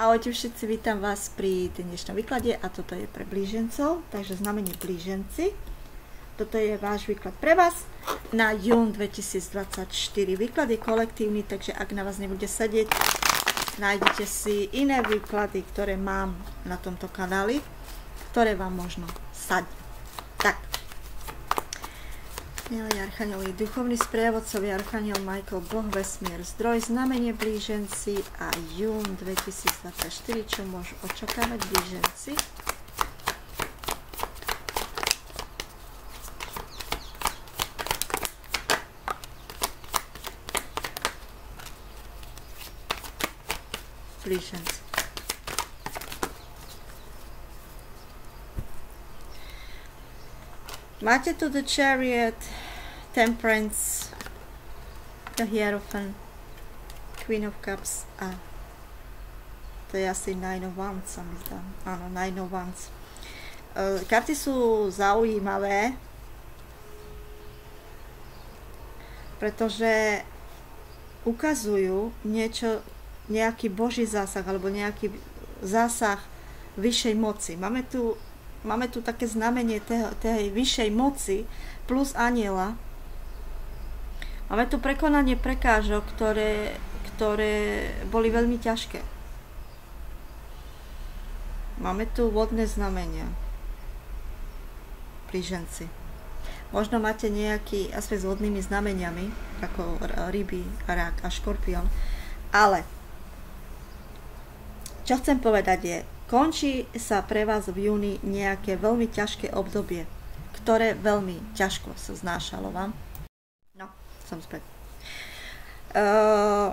Ahojte všetci, vítam vás pri dnešnom výklade a toto je pre blížencov, takže znamenie blíženci. Toto je váš výklad pre vás na jún 2024. Výklad je kolektívny, takže ak na vás nebude sedieť, nájdete si iné výklady, ktoré mám na tomto kanáli, ktoré vám možno sadne. Milí Archanieli, duchovný sprievodcovia Archaniel Michael, Boh vesmír, zdroj, znamenie blíženci a jún 2024, čo môžu očakávať blíženci. Blíženci. Máte tu The Chariot, Temperance, The Hierophant, Queen of Cups a to je asi Nine of Wands, sa mi zdá. Áno, Nine of Wands. Uh, karty sú zaujímavé, pretože ukazujú niečo, nejaký boží zásah alebo nejaký zásah vyššej moci. Máme tu máme tu také znamenie tej, tej vyššej moci plus aniela. Máme tu prekonanie prekážok, ktoré, ktoré boli veľmi ťažké. Máme tu vodné znamenia. Plíženci. Možno máte nejaký aspekt s vodnými znameniami, ako ryby, rák a škorpión. Ale, čo chcem povedať je, Končí sa pre vás v júni nejaké veľmi ťažké obdobie, ktoré veľmi ťažko sa znášalo vám. No, som späť. Uh,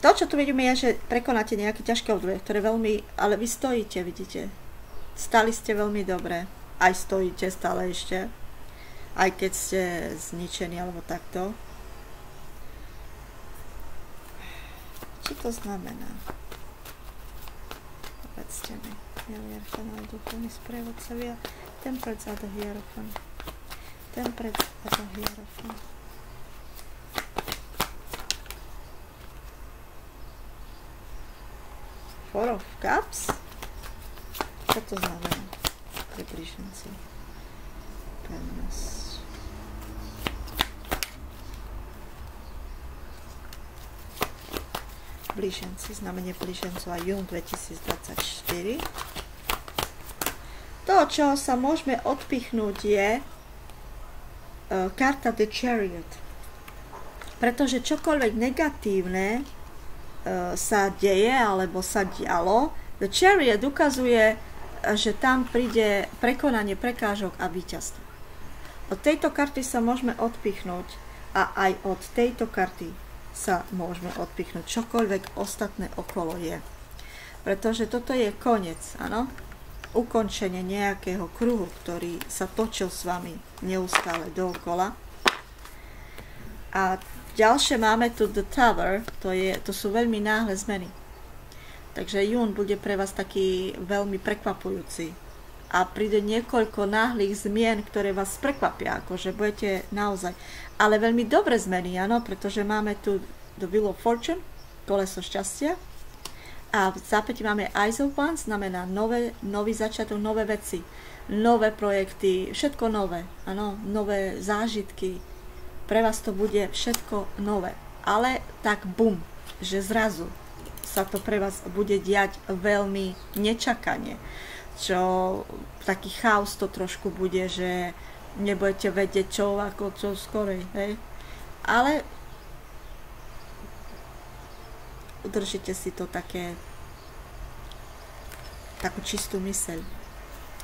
to, čo tu vidíme, je, že prekonáte nejaké ťažké obdobie, ktoré veľmi, ale vy stojíte, vidíte. Stali ste veľmi dobre. Aj stojíte stále ešte. Aj keď ste zničení alebo takto. Čo to znamená? Povedzte mi. Hierofan, duchovní sprievodcovia. Ten predsada Hierofan. Ten predsada Hierofan. Four of Cups? Čo to znamená? Približenci. Pevnosť. Blíženci, znamenie blížencov a jún 2024. To, čo sa môžeme odpichnúť, je uh, karta The Chariot. Pretože čokoľvek negatívne uh, sa deje alebo sa dialo, The Chariot ukazuje, že tam príde prekonanie prekážok a víťazstvo. Od tejto karty sa môžeme odpichnúť a aj od tejto karty sa môžeme odpichnúť. Čokoľvek ostatné okolo je. Pretože toto je koniec, áno? Ukončenie nejakého kruhu, ktorý sa točil s vami neustále dookola. A ďalšie máme tu The Tower, to, je, to sú veľmi náhle zmeny. Takže jún bude pre vás taký veľmi prekvapujúci. A príde niekoľko náhlych zmien, ktoré vás prekvapia, akože budete naozaj ale veľmi dobré zmeny, áno, pretože máme tu The Wheel of Fortune, koleso šťastia, a v zápäti máme Eyes of One, znamená nové, nový začiatok, nové veci, nové projekty, všetko nové, áno, nové zážitky. Pre vás to bude všetko nové. Ale tak bum, že zrazu sa to pre vás bude diať veľmi nečakane. Čo taký chaos to trošku bude, že nebudete vedieť čo, ako čo skorej, hej. Ale udržite si to také takú čistú myseľ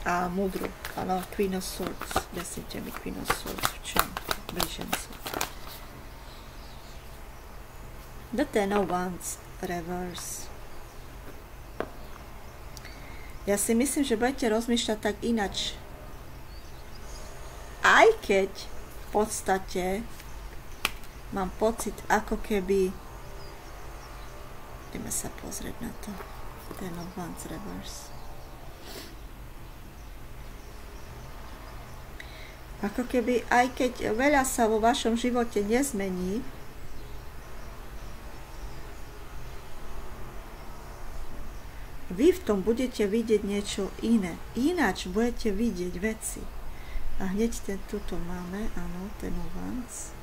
a múdru. Áno, Queen of Swords. Desíte mi Queen of Swords v čom? Blížencu. The Ten of Wands Reverse. Ja si myslím, že budete rozmýšľať tak inač. Aj keď v podstate mám pocit, ako keby ideme sa pozrieť na to. Ten of Wands Reverse. Ako keby aj keď veľa sa vo vašom živote nezmení vy v tom budete vidieť niečo iné. Ináč budete vidieť veci. A hneď ten, tuto máme, áno, ten uvánc.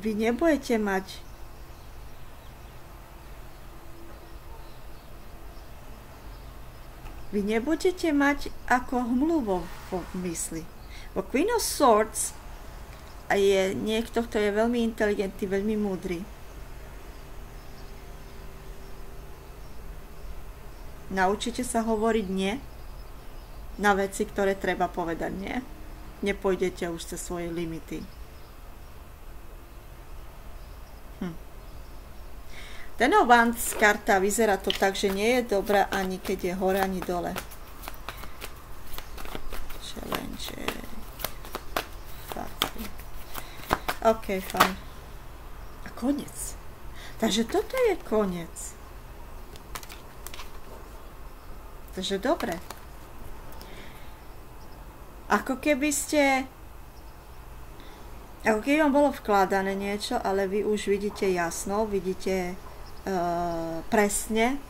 Vy nebudete mať vy nebudete mať ako hmlu vo, vo mysli. Vo Queen of Swords je niekto, kto je veľmi inteligentný, veľmi múdry. Naučite sa hovoriť nie na veci, ktoré treba povedať nie. Nepôjdete už cez svoje limity. Ten Ovans karta vyzerá to tak, že nie je dobrá ani keď je hore, ani dole. Challenge. OK, fajn. A konec. Takže toto je konec. Takže dobre. Ako keby ste ako keby vám bolo vkladané niečo, ale vy už vidíte jasno, vidíte presne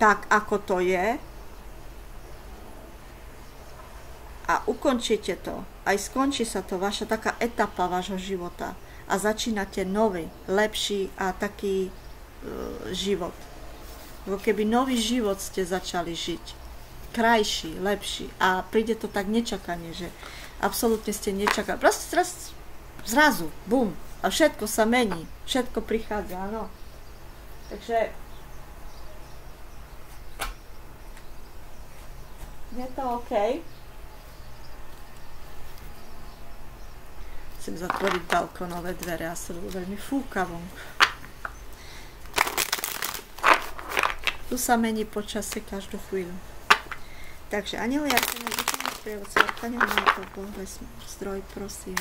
tak, ako to je a ukončíte to. Aj skončí sa to, vaša taká etapa vášho života a začínate nový, lepší a taký e, život. Lebo keby nový život ste začali žiť, krajší, lepší a príde to tak nečakanie, že absolútne ste nečakali. Proste zrazu, zrazu, bum, a všetko sa mení, všetko prichádza, áno. Takže je to OK. Chcem zatvoriť balkonové dvere a sa veľmi fúka vonku. Tu sa mení počasie každú chvíľu. Takže anieli, ja chcem vykonať sprievodca, Pane to Boh, zdroj, prosím.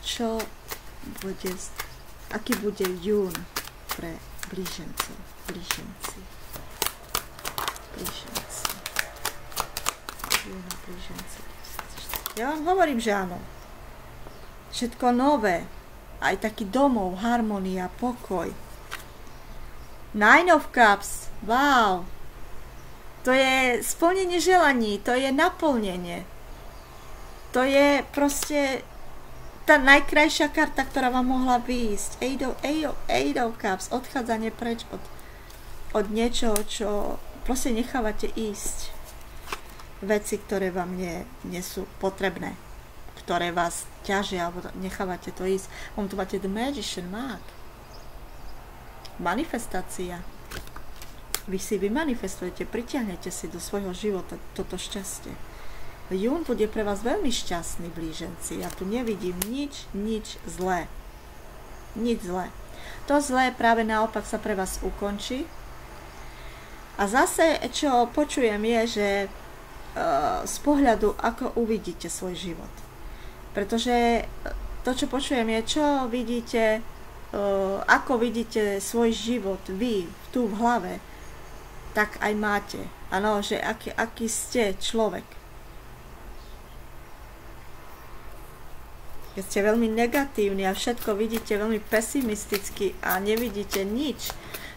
Čo bude, aký bude jún? Pre blížencov, blíženci, blíženci, blíženci. Ja vám hovorím, že áno. Všetko nové, aj taký domov, harmonia, pokoj. Nine of Cups, wow. To je splnenie želaní, to je naplnenie. To je proste tá najkrajšia karta, ktorá vám mohla výjsť. Eido, Eido, Eido Cups, odchádzanie preč od, od niečoho, čo proste nechávate ísť. Veci, ktoré vám nie, nie sú potrebné, ktoré vás ťažia, alebo nechávate to ísť. Vám tu máte The Magician, Mag. Manifestácia. Vy si vymanifestujete, pritiahnete si do svojho života toto šťastie Jún bude pre vás veľmi šťastný, blíženci. Ja tu nevidím nič, nič zlé. Nič zlé. To zlé práve naopak sa pre vás ukončí. A zase, čo počujem, je, že uh, z pohľadu, ako uvidíte svoj život. Pretože to, čo počujem, je, čo vidíte, uh, ako vidíte svoj život vy tu v hlave, tak aj máte. Áno, že aký, aký ste človek keď ste veľmi negatívni a všetko vidíte veľmi pesimisticky a nevidíte nič,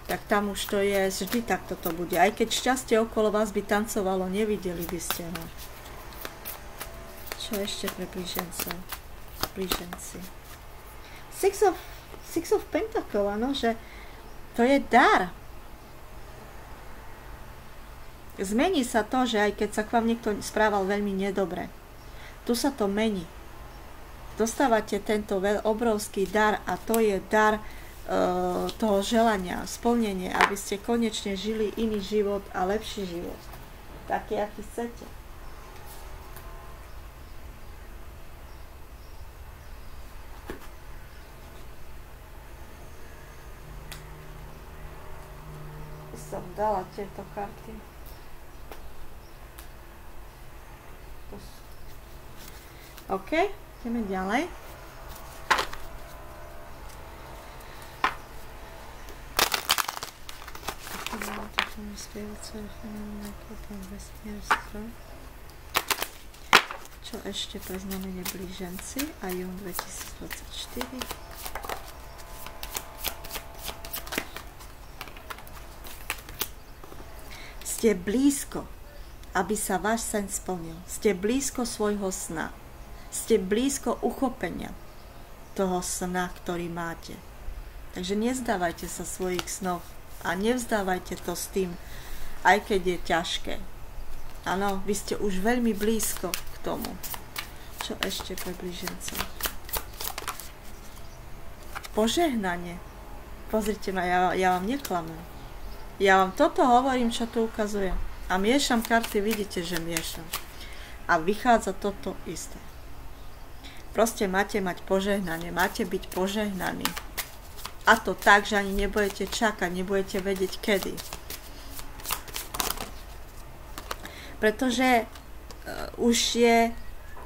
tak tam už to je, vždy takto to bude. Aj keď šťastie okolo vás by tancovalo, nevideli by ste ho. Čo ešte pre blížencov? Blíženci. Six of, six of Pentacle, ano, že to je dar. Zmení sa to, že aj keď sa k vám niekto správal veľmi nedobre, tu sa to mení dostávate tento obrovský dar a to je dar e, toho želania, splnenie, aby ste konečne žili iný život a lepší život. Taký, aký chcete. Som dala tieto karty. OK? Ideme ďalej. Čo ešte pre znamenie blíženci a jún 2024? Ste blízko, aby sa váš sen splnil. Ste blízko svojho sna. Ste blízko uchopenia toho sna, ktorý máte. Takže nezdávajte sa svojich snov a nevzdávajte to s tým, aj keď je ťažké. Áno, vy ste už veľmi blízko k tomu. Čo ešte pre blížencov? Požehnanie. Pozrite ma, ja, ja vám neklamem. Ja vám toto hovorím, čo tu ukazuje. A miešam karty, vidíte, že miešam. A vychádza toto isté. Proste máte mať požehnanie, máte byť požehnaní. A to tak, že ani nebudete čakať, nebudete vedieť kedy. Pretože uh, už, je,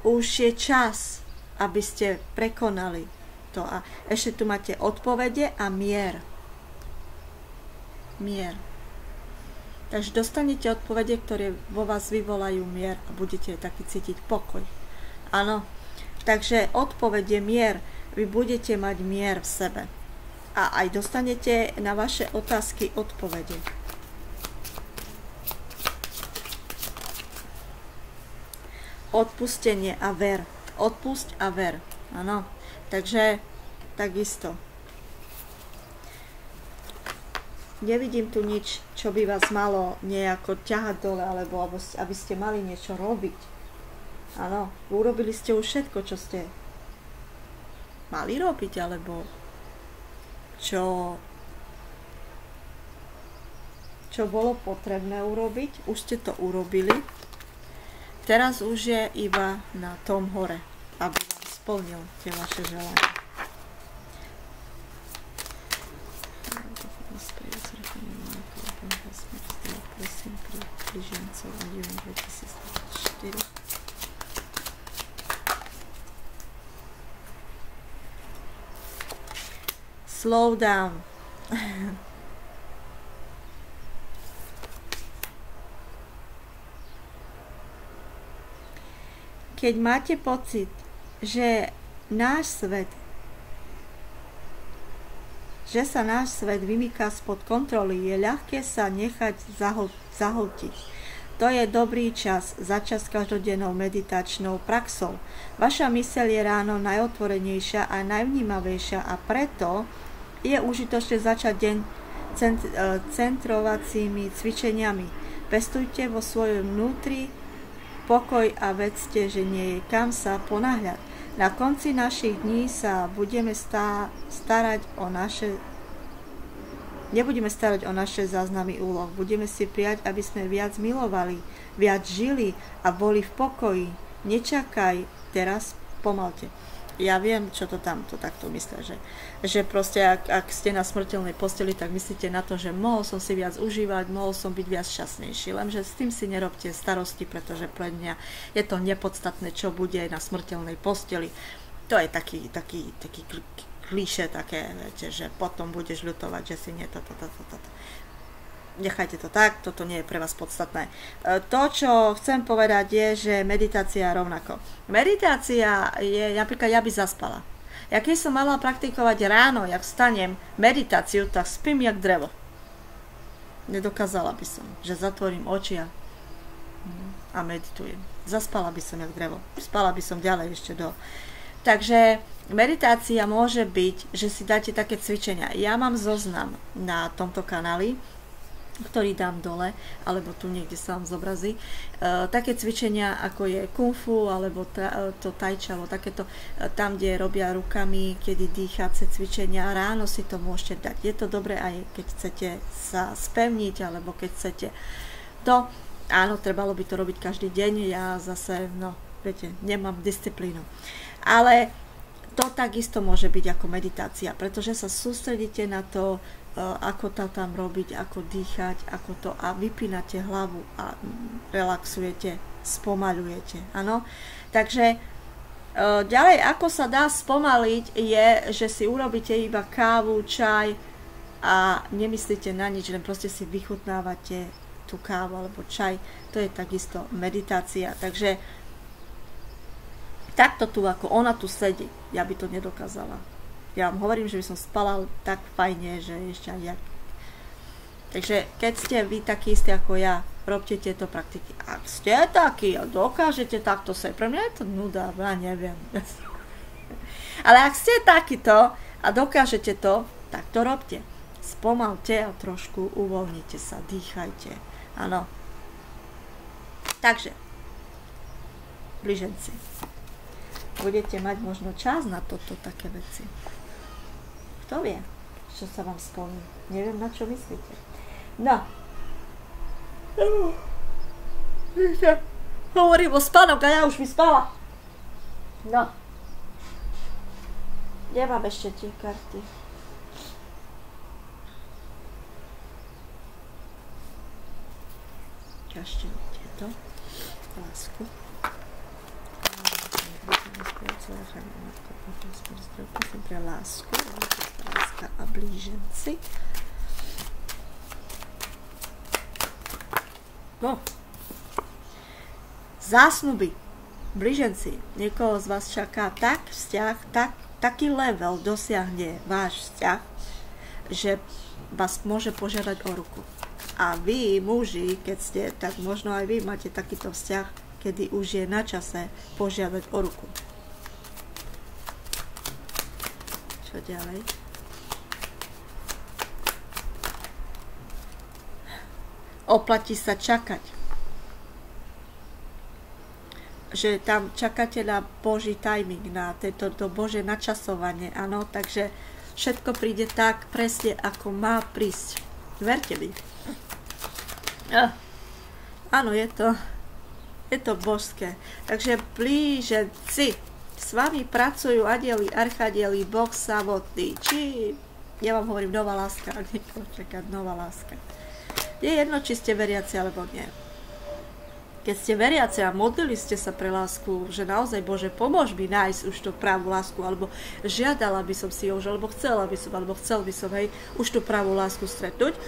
už je čas, aby ste prekonali to. A ešte tu máte odpovede a mier mier. Takže dostanete odpovede, ktoré vo vás vyvolajú mier a budete taký cítiť pokoj. Áno, takže odpovede mier. Vy budete mať mier v sebe. A aj dostanete na vaše otázky odpovede. Odpustenie a ver. Odpusť a ver. Áno. Takže takisto nevidím tu nič, čo by vás malo nejako ťahať dole, alebo aby ste mali niečo robiť. Áno, urobili ste už všetko, čo ste mali robiť, alebo čo, čo bolo potrebné urobiť, už ste to urobili. Teraz už je iba na tom hore, aby vám splnil tie vaše želania. Prosím, pri Slow down. Keď máte pocit, že náš svet že sa náš svet vymýka spod kontroly, je ľahké sa nechať zahltiť. To je dobrý čas začať s každodennou meditačnou praxou. Vaša myseľ je ráno najotvorenejšia a najvnímavejšia a preto je užitočné začať deň cent, e, centrovacími cvičeniami. Pestujte vo svojom vnútri pokoj a vedzte, že nie je kam sa ponáhľať. Na konci našich dní sa budeme stá, starať o naše Nebudeme starať o naše záznamy úloh. Budeme si prijať, aby sme viac milovali, viac žili a boli v pokoji. Nečakaj, teraz pomalte. Ja viem, čo to tamto takto myslia, že, že proste ak, ak ste na smrteľnej posteli, tak myslíte na to, že mohol som si viac užívať, mohol som byť viac šťastnejší. Lenže s tým si nerobte starosti, pretože pre mňa je to nepodstatné, čo bude na smrteľnej posteli. To je taký, taký, taký klíše také, viete, že potom budeš ľutovať, že si nie toto, toto, toto. Nechajte to tak, toto nie je pre vás podstatné. E, to, čo chcem povedať, je, že meditácia rovnako. Meditácia je, napríklad ja by zaspala. Ja keď som mala praktikovať ráno, jak vstanem meditáciu, tak spím jak drevo. Nedokázala by som, že zatvorím oči a, meditujem. Zaspala by som jak drevo. Spala by som ďalej ešte do... Takže meditácia môže byť, že si dáte také cvičenia. Ja mám zoznam na tomto kanáli, ktorý dám dole, alebo tu niekde sa vám zobrazí. E, také cvičenia, ako je kung fu, alebo ta, e, to tajča, alebo takéto, e, tam, kde robia rukami, kedy dýchace cvičenia, ráno si to môžete dať. Je to dobré aj keď chcete sa spevniť, alebo keď chcete to. Áno, trebalo by to robiť každý deň, ja zase, no, viete, nemám disciplínu. Ale to takisto môže byť ako meditácia, pretože sa sústredíte na to, ako to tam robiť, ako dýchať, ako to a vypínate hlavu a relaxujete, spomaľujete. Áno? Takže e, ďalej, ako sa dá spomaliť, je, že si urobíte iba kávu, čaj a nemyslíte na nič, len proste si vychutnávate tú kávu alebo čaj. To je takisto meditácia. Takže takto tu, ako ona tu sedí, ja by to nedokázala. Ja vám hovorím, že by som spala tak fajne, že ešte aj ja. Takže keď ste vy takí istí ako ja, robte tieto praktiky. Ak ste takí a dokážete takto sa, pre mňa je to nuda, ja neviem. Ale ak ste takýto a dokážete to, tak to robte. Spomalte a trošku uvoľnite sa, dýchajte. Áno. Takže, blíženci budete mať možno čas na toto také veci. Kto vie, čo sa vám spomí? Neviem, na čo myslíte. No. Hovorím o spánok a ja už mi spala. No. Nemám ešte tie karty. Ešte tieto. Lásku pre lásku, láska a blíženci. No. Zásnuby. Blíženci. Niekoho z vás čaká tak vzťah, tak, taký level dosiahne váš vzťah, že vás môže požiadať o ruku. A vy, muži, keď ste, tak možno aj vy máte takýto vzťah, kedy už je na čase požiadať o ruku. Ďalej? Oplatí sa čakať. Že tam čakáte na Boží timing, na tento, to Bože načasovanie, áno, takže všetko príde tak presne, ako má prísť. Verte mi. Ah, áno, je to je to božské. Takže blíženci, s vami pracujú adieli, archadieli, boh samotný. Či, ja vám hovorím, nová láska, ak niekoho čaká, nová láska. Je jedno, či ste veriaci alebo nie. Keď ste veriaci a modlili ste sa pre lásku, že naozaj Bože, pomôž mi nájsť už tú pravú lásku, alebo žiadala by som si ju alebo chcela by som, alebo chcel by som, hej, už tú pravú lásku stretnúť,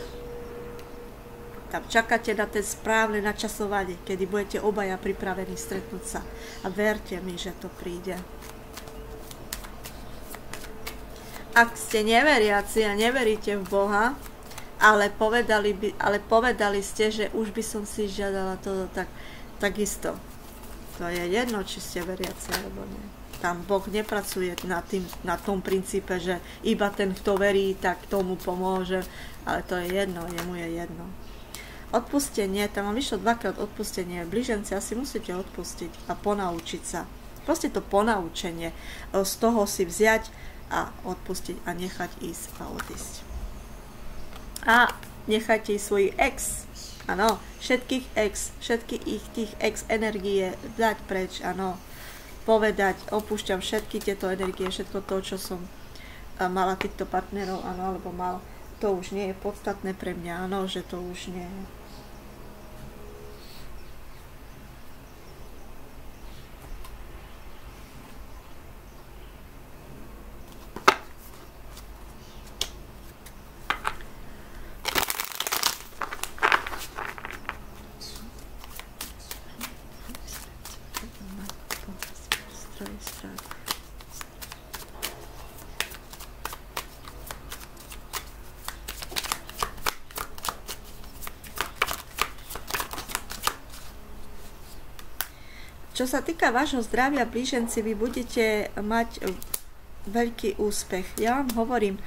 tam čakáte na ten správne načasovanie, kedy budete obaja pripravení stretnúť sa. A verte mi, že to príde. Ak ste neveriaci a neveríte v Boha, ale povedali, by, ale povedali ste, že už by som si žiadala toto, tak, takisto. To je jedno, či ste veriaci alebo nie. Tam Boh nepracuje na, tým, na tom princípe, že iba ten, kto verí, tak tomu pomôže, ale to je jedno, jemu je jedno odpustenie, tam vám vyšlo dvakrát odpustenie, blíženci asi musíte odpustiť a ponaučiť sa. Proste to ponaučenie, e, z toho si vziať a odpustiť a nechať ísť a odísť. A nechajte svojich ex, áno, všetkých ex, všetky ich tých ex energie dať preč, áno, povedať, opúšťam všetky tieto energie, všetko to, čo som e, mala týchto partnerov, áno, alebo mal, to už nie je podstatné pre mňa, áno, že to už nie je Čo sa týka vášho zdravia, blíženci, vy budete mať veľký úspech. Ja vám hovorím,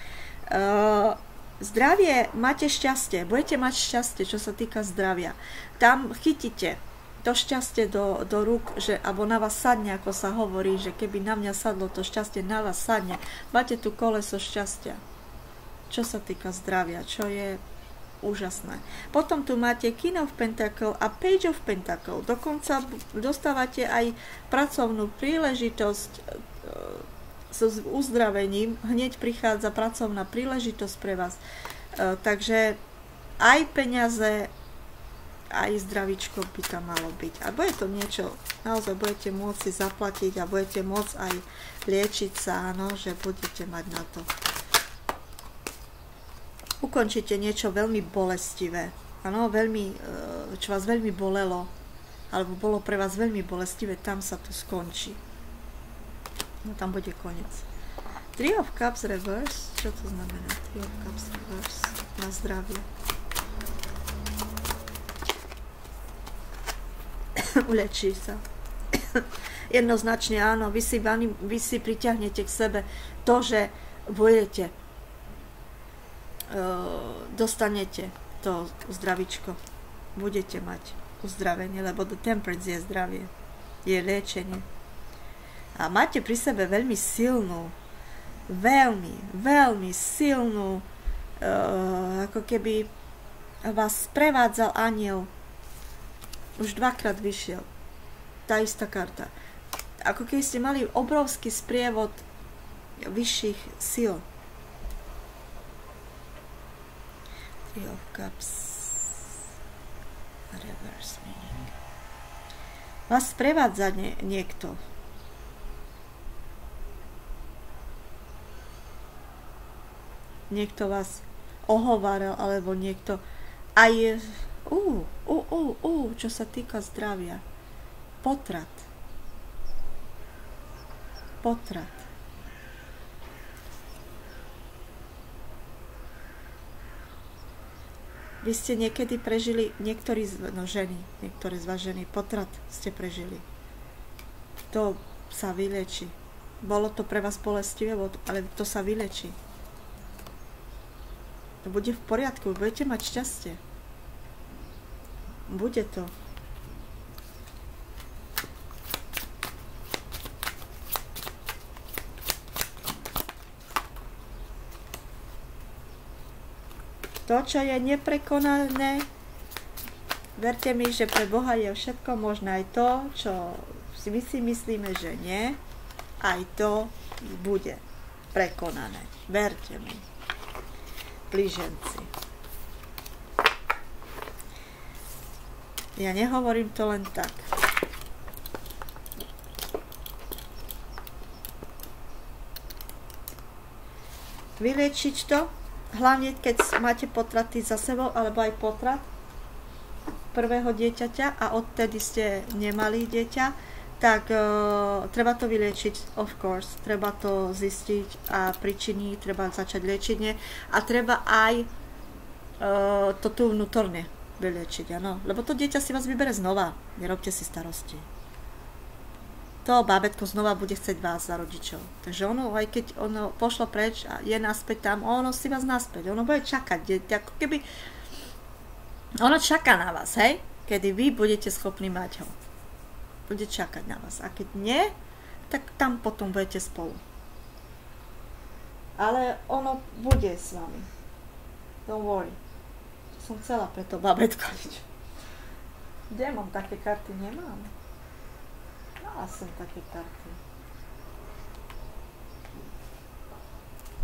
uh, zdravie, máte šťastie, budete mať šťastie, čo sa týka zdravia. Tam chytíte to šťastie do, do rúk, že, alebo na vás sadne, ako sa hovorí, že keby na mňa sadlo to šťastie, na vás sadne. Máte tu koleso šťastia. Čo sa týka zdravia, čo je úžasné. Potom tu máte King of Pentacle a Page of Pentacle. Dokonca dostávate aj pracovnú príležitosť e, so uzdravením. Hneď prichádza pracovná príležitosť pre vás. E, takže aj peniaze, aj zdravičko by tam malo byť. A bude to niečo, naozaj budete môcť si zaplatiť a budete môcť aj liečiť sa, áno, že budete mať na to ukončíte niečo veľmi bolestivé, ano, veľmi, e, čo vás veľmi bolelo, alebo bolo pre vás veľmi bolestivé, tam sa to skončí. No tam bude koniec. Three of Cups reverse. Čo to znamená? Three of Cups reverse. Na zdravie. Ulečí sa. Jednoznačne áno, vy si, vy si priťahnete k sebe to, že budete, dostanete to zdravičko. Budete mať uzdravenie, lebo the temperance je zdravie. Je liečenie. A máte pri sebe veľmi silnú veľmi, veľmi silnú, uh, ako keby vás prevádzal aniel. Už dvakrát vyšiel. Tá istá karta. Ako keby ste mali obrovský sprievod vyšších síl. Three of Cups. Reverse meaning. Vás prevádza nie, niekto niekto vás ohováral, alebo niekto aj ú, ú, ú, ú, čo sa týka zdravia. Potrat. Potrat. Vy ste niekedy prežili, niektorí z, no ženy, niektoré z vás ženy, potrat ste prežili. To sa vyleči. Bolo to pre vás bolestivé, ale to sa vyleči to bude v poriadku, budete mať šťastie. Bude to. To, čo je neprekonané, verte mi, že pre Boha je všetko možné. Aj to, čo my si myslíme, že nie, aj to bude prekonané. Verte mi blíženci. Ja nehovorím to len tak. Vyliečiť to, hlavne keď máte potraty za sebou, alebo aj potrat prvého dieťaťa a odtedy ste nemali dieťa, tak uh, treba to vyliečiť, of course, treba to zistiť a príčiny treba začať liečiť a treba aj uh, to tu vnútorne vyliečiť, áno, lebo to dieťa si vás vybere znova, nerobte si starosti. To bábetko znova bude chcieť vás za rodičov. Takže ono, aj keď ono pošlo preč a je naspäť tam, ono si vás naspäť, ono bude čakať, ako keby ono čaká na vás, hej, kedy vy budete schopní mať ho bude čakať na vás. A keď nie, tak tam potom budete spolu. Ale ono bude s vami. Don't worry. Som chcela pre to babetko. Kde mám také karty? Nemám. Mala som také karty.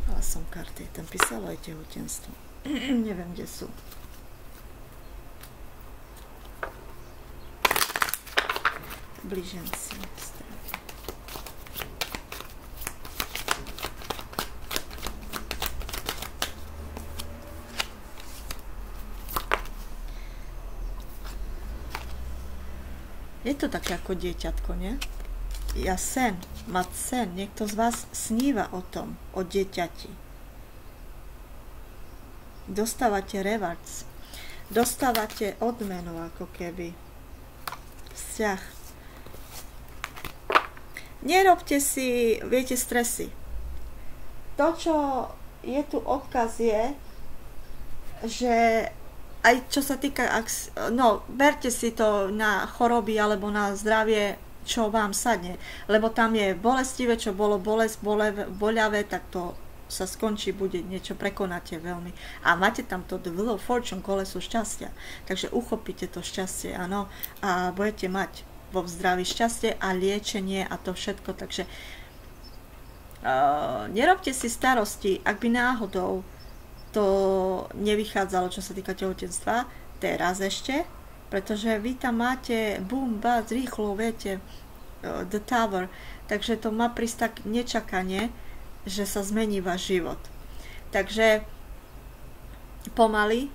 Mala som karty. Tam písalo aj tehotenstvo. Neviem, kde sú. blíženci. Je to také ako dieťatko, nie? Ja sen, mať sen, niekto z vás sníva o tom, o dieťati. Dostávate rewards, dostávate odmenu ako keby. Vzťah nerobte si, viete, stresy. To, čo je tu odkaz je, že aj čo sa týka, no, berte si to na choroby alebo na zdravie, čo vám sadne, lebo tam je bolestivé, čo bolo bolest, bolev, boľavé, tak to sa skončí, bude niečo prekonáte veľmi. A máte tam to The Wheel Fortune, koleso šťastia. Takže uchopíte to šťastie, áno, a budete mať vo zdraví šťastie a liečenie a to všetko. Takže uh, nerobte si starosti, ak by náhodou to nevychádzalo, čo sa týka tehotenstva, teraz ešte, pretože vy tam máte boom, buzz, rýchlo, viete, uh, the tower, takže to má prísť tak nečakanie, že sa zmení váš život. Takže pomaly,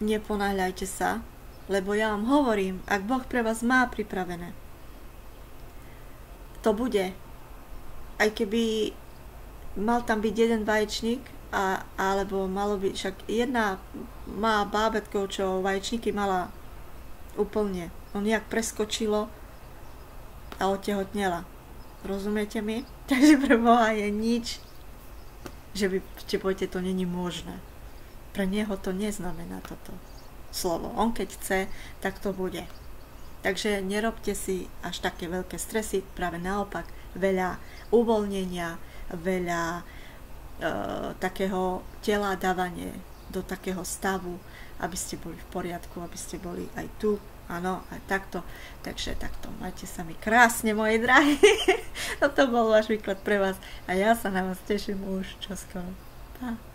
neponáhľajte sa, lebo ja vám hovorím, ak Boh pre vás má pripravené, to bude. aj keby mal tam byť jeden vaječník, a, alebo malo byť, však jedna má bábetko, čo vaječníky mala úplne. On nejak preskočilo a otehotnela. Rozumiete mi? Takže pre Boha je nič, že vy ste poviete, to není možné. Pre Neho to neznamená toto slovo. On keď chce, tak to bude. Takže nerobte si až také veľké stresy, práve naopak, veľa uvoľnenia, veľa takého tela dávanie do takého stavu, aby ste boli v poriadku, aby ste boli aj tu, áno, aj takto. Takže takto, majte sa mi krásne, moje drahí. Toto bol váš výklad pre vás a ja sa na vás teším už čoskoro. Pa.